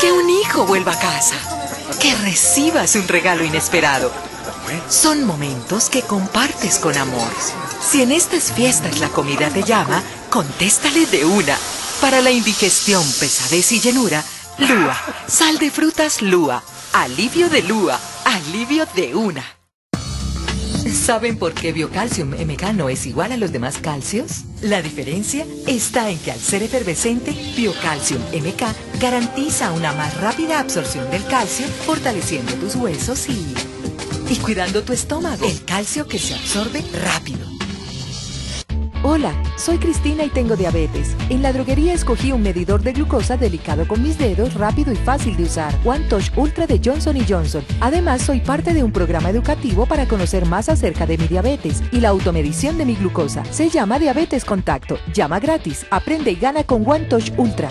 Que un hijo vuelva a casa. Que recibas un regalo inesperado. Son momentos que compartes con amor. Si en estas fiestas la comida te llama, contéstale de una. Para la indigestión, pesadez y llenura, Lua. Sal de frutas Lua. Alivio de Lua. Alivio de una. ¿Saben por qué Biocalcium MK no es igual a los demás calcios? La diferencia está en que al ser efervescente, Biocalcium MK garantiza una más rápida absorción del calcio, fortaleciendo tus huesos y... y cuidando tu estómago. El calcio que se absorbe rápido. Hola, soy Cristina y tengo diabetes. En la droguería escogí un medidor de glucosa delicado con mis dedos, rápido y fácil de usar. One Touch Ultra de Johnson Johnson. Además, soy parte de un programa educativo para conocer más acerca de mi diabetes y la automedición de mi glucosa. Se llama Diabetes Contacto. Llama gratis. Aprende y gana con One Touch Ultra.